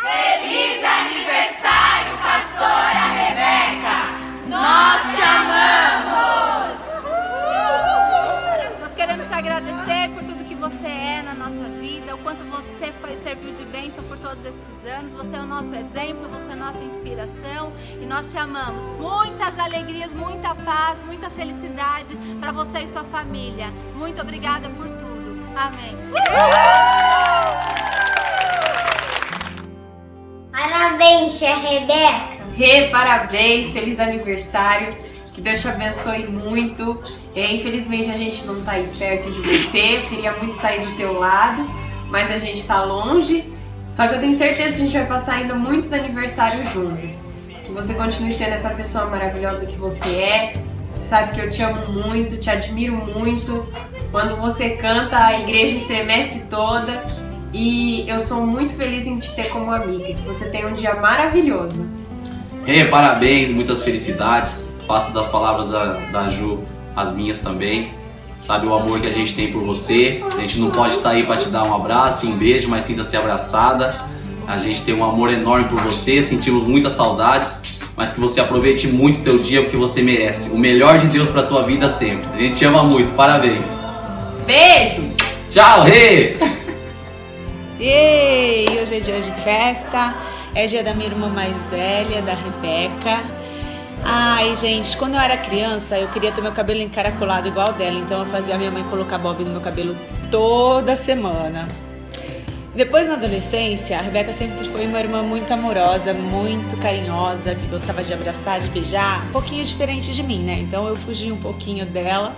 Feliz aniversário, pastora Rebeca! Nós te amamos! Nós queremos te agradecer por tudo que você é na nossa vida, o quanto você foi serviu de bênção por todos esses anos. Você é o nosso exemplo, você é a nossa inspiração e nós te amamos. Muitas alegrias, muita paz, muita felicidade para você e sua família. Muito obrigada por tudo. Amém. Parabéns, tia Rebeca. Rê, parabéns, feliz aniversário. Que Deus te abençoe muito. É, infelizmente a gente não tá aí perto de você. Eu queria muito estar aí do teu lado, mas a gente tá longe. Só que eu tenho certeza que a gente vai passar ainda muitos aniversários juntos. Que você continue sendo essa pessoa maravilhosa que você é. Você sabe que eu te amo muito, te admiro muito. Quando você canta, a igreja estremece toda. E eu sou muito feliz em te ter como amiga. Que você tenha um dia maravilhoso. Rê, parabéns, muitas felicidades. Faço das palavras da, da Ju as minhas também. Sabe o amor que a gente tem por você. A gente não pode estar aí para te dar um abraço e um beijo, mas sinta-se abraçada. A gente tem um amor enorme por você, sentimos muitas saudades, mas que você aproveite muito o teu dia, o que você merece. O melhor de Deus para tua vida sempre. A gente te ama muito, parabéns. Beijo! Tchau, Rê! Ei, hoje é dia de festa, é dia da minha irmã mais velha, da Rebeca. Ai, gente, quando eu era criança, eu queria ter meu cabelo encaracolado igual dela, então eu fazia a minha mãe colocar bob no meu cabelo toda semana. Depois, na adolescência, a Rebeca sempre foi uma irmã muito amorosa, muito carinhosa, que gostava de abraçar, de beijar, um pouquinho diferente de mim, né? Então eu fugi um pouquinho dela.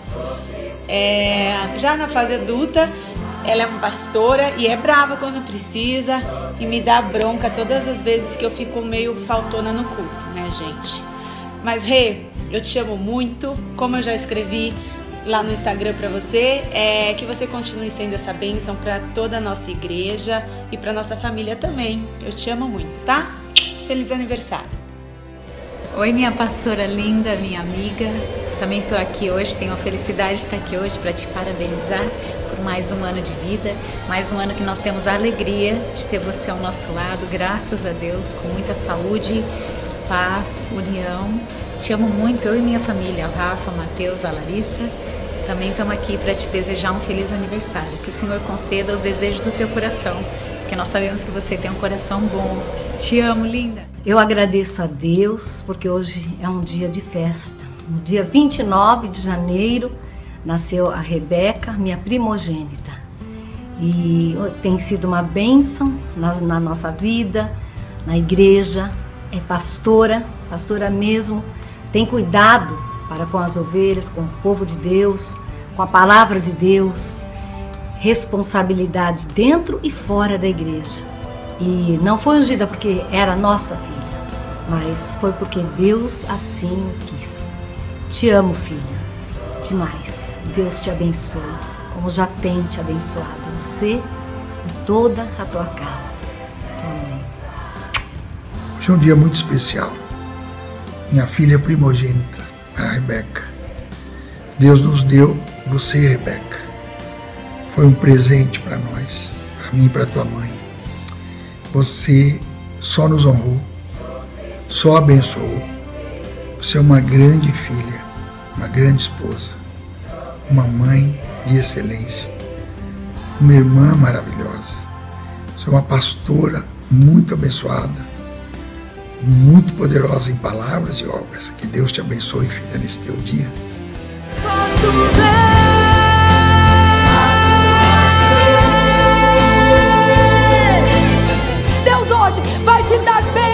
É, já na fase adulta, ela é uma pastora e é brava quando precisa e me dá bronca todas as vezes que eu fico meio faltona no culto, né, gente? Mas, Rê, eu te amo muito. Como eu já escrevi lá no Instagram para você, é que você continue sendo essa bênção para toda a nossa igreja e para nossa família também. Eu te amo muito, tá? Feliz aniversário. Oi, minha pastora linda, minha amiga. Também estou aqui hoje, tenho a felicidade de estar aqui hoje para te parabenizar por mais um ano de vida, mais um ano que nós temos a alegria de ter você ao nosso lado, graças a Deus, com muita saúde, paz, união. Te amo muito, eu e minha família, o Rafa, Matheus, a Larissa. Também estamos aqui para te desejar um feliz aniversário. Que o Senhor conceda os desejos do teu coração, porque nós sabemos que você tem um coração bom. Te amo, linda. Eu agradeço a Deus porque hoje é um dia de festa. No dia 29 de janeiro nasceu a Rebeca, minha primogênita. E tem sido uma bênção na, na nossa vida, na igreja. É pastora, pastora mesmo. Tem cuidado para com as ovelhas, com o povo de Deus, com a palavra de Deus. Responsabilidade dentro e fora da igreja. E não foi ungida porque era nossa filha, mas foi porque Deus assim quis. Te amo, filha, demais. Deus te abençoe, como já tem te abençoado, você e toda a tua casa. Amém. Hoje é um dia muito especial. Minha filha primogênita, a Rebeca. Deus nos deu você, Rebeca. Foi um presente para nós, para mim e para tua mãe. Você só nos honrou, só abençoou. Você é uma grande filha, uma grande esposa, uma mãe de excelência, uma irmã maravilhosa. Você é uma pastora muito abençoada, muito poderosa em palavras e obras. Que Deus te abençoe, filha, nesse teu dia. Deus hoje vai te dar bênçãos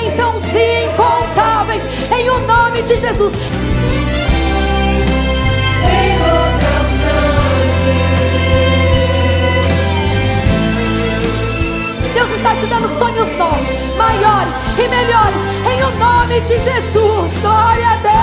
Jesus. Deus está te dando sonhos novos, maiores e melhores em o nome de Jesus. Glória a Deus.